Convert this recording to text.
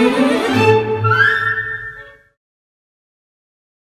Música